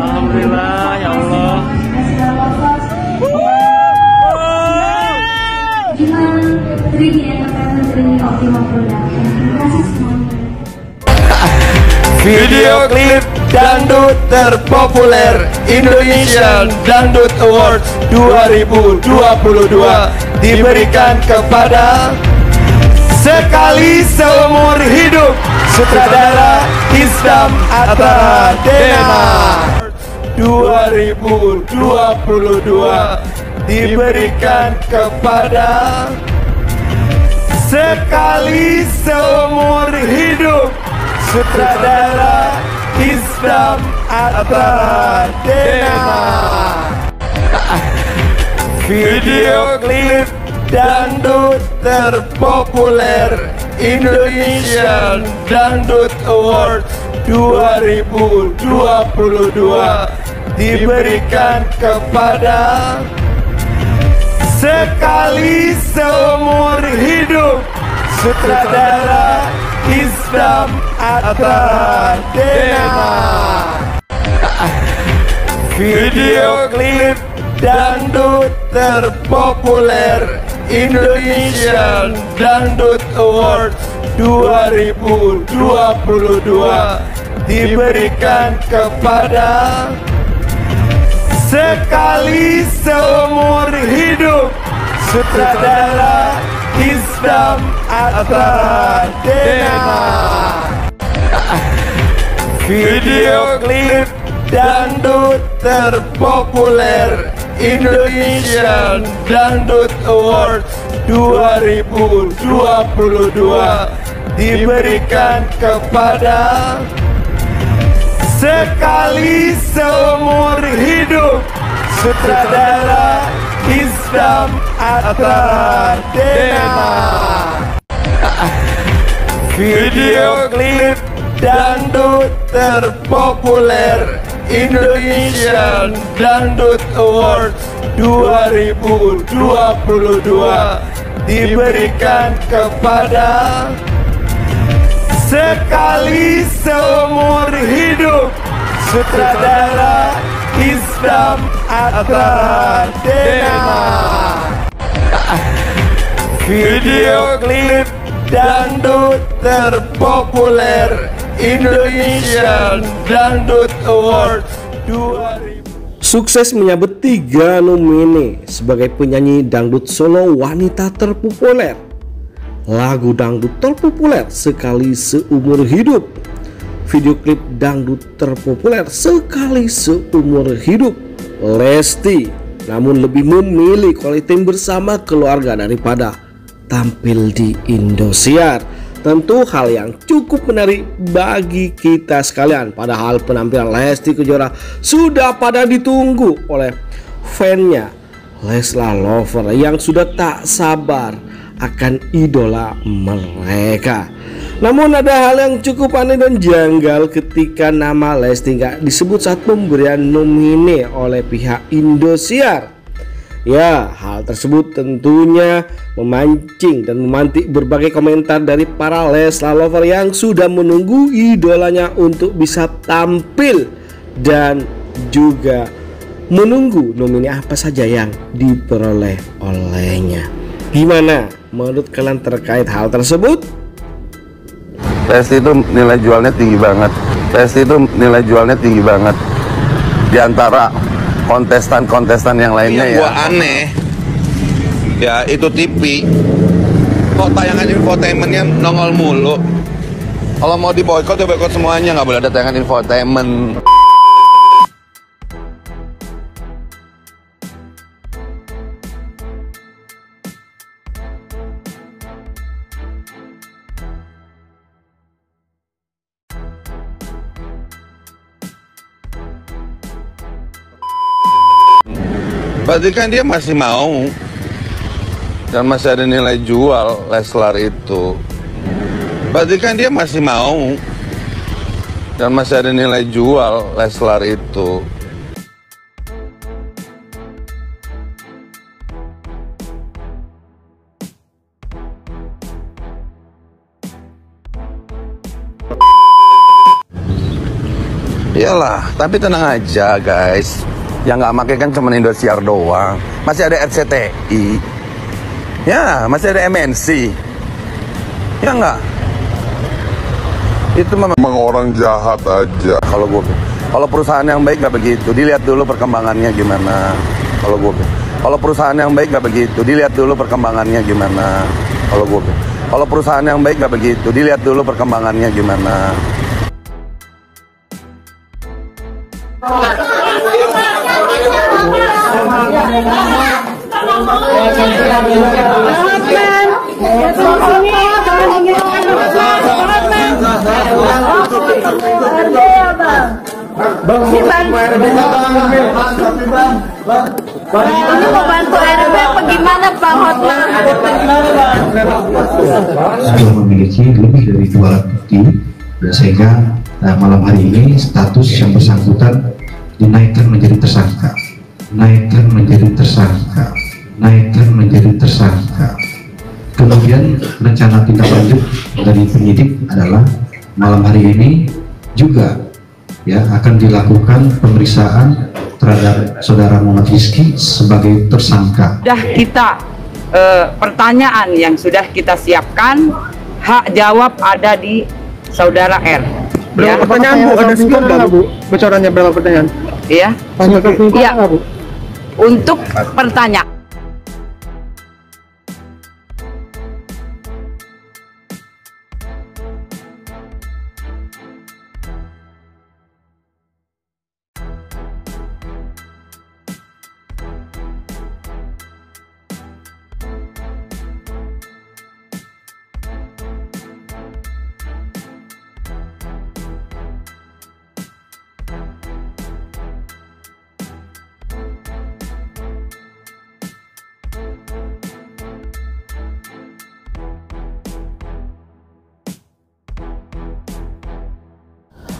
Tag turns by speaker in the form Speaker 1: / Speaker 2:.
Speaker 1: Alhamdulillah ya Allah.
Speaker 2: Gimana 3D Entertainment 3D Optimal Production. Terima kasih semuanya.
Speaker 3: Video klip dangdut terpopuler Indonesian Dangdut Awards 2022 diberikan kepada Sekali Seumur Hidup. Sutradara Islam Atara Dena. 2022 diberikan kepada Sekali Seumur Hidup. Sutradara Islam Atara Dena. Video klip dangdut terpopuler Indonesian Dangdut Awards 2022 diberikan kepada Sekali Seumur Hidup Sutradara Islam Atara Dena Video klip dangdut terpopuler Indonesian Dangdut Awards 2022 diberikan kepada Sekali Seumur Hidup Sutradara Islam Atara Dena Video klip dangdut terpopuler Indonesian Dangdut Awards 2022 diberikan kepada Sekali Seumur Hidup Sutradara Islam Atara Dena Video klip dangdut terpopuler Indonesian Dangdut Awards 2022 diberikan kepada Sekali Seumur Hidup Sutradara Islam Atara Dena Video klip dangdut terpopuler Indonesian Dangdut Awards 2000
Speaker 4: Sukses menyabet tiga nomine sebagai penyanyi dangdut solo wanita terpopuler. Lagu dangdut terpopuler sekali seumur hidup. Video klip dangdut terpopuler sekali seumur hidup. Lesti namun lebih memilih time bersama keluarga daripada tampil di Indosiar. Tentu hal yang cukup menarik bagi kita sekalian. Padahal penampilan Lesti Kejora sudah pada ditunggu oleh fannya Leslar Lover yang sudah tak sabar akan idola mereka. Namun ada hal yang cukup aneh dan janggal ketika nama Lesti nggak disebut saat pemberian nomine oleh pihak Indosiar Ya, hal tersebut tentunya memancing dan memantik berbagai komentar dari para Leslar lover yang sudah menunggu idolanya untuk bisa tampil dan juga menunggu nomini apa saja yang diperoleh olehnya. Gimana menurut kalian terkait hal tersebut?
Speaker 5: Lesti itu nilai jualnya tinggi banget. Lesti itu nilai jualnya tinggi banget. Di antara kontestan-kontestan yang lainnya
Speaker 6: yang
Speaker 5: ya.
Speaker 6: gua aneh. Ya itu TV kok tayangan infotainmentnya nongol mulu? Kalau mau di boykot ya boykot semuanya. Nggak boleh ada tayangan infotainment Berarti kan dia masih mau dan masih ada nilai jual Leslar itu. Berarti kan dia masih mau dan masih ada nilai jual Leslar itu. Iyalah, tapi tenang aja guys. Yang nggak pakai kan cuma Indosiar doang. Masih ada RCTI. Ya, masih ada MNC. Ya nggak? Itu memang orang jahat aja. Kalau gue, kalau perusahaan yang baik nggak begitu. Dilihat dulu perkembangannya gimana. Kalau gue, kalau perusahaan yang baik nggak begitu. Dilihat dulu perkembangannya gimana. Kalau gue, kalau perusahaan yang baik nggak begitu. Dilihat dulu perkembangannya gimana.
Speaker 7: Bantu RB apa gimana Bang Hotman?
Speaker 8: memiliki lebih dari dua alat bukti dan sehingga eh, malam hari ini status yang bersangkutan dinaikkan menjadi tersangka naikkan menjadi tersangka naikkan menjadi tersangka kemudian rencana tindak lanjut dari penyidik adalah malam hari ini juga ya akan dilakukan pemeriksaan terhadap saudara Muhammad Rizky sebagai tersangka
Speaker 9: sudah kita eh, pertanyaan yang sudah kita siapkan hak jawab ada di saudara R.
Speaker 1: Berapa
Speaker 9: Ya.
Speaker 1: pertanyaan Bu? Ada nggak Bu? Bocorannya berapa pertanyaan?
Speaker 9: Ya. Iya. Untuk pertanyaan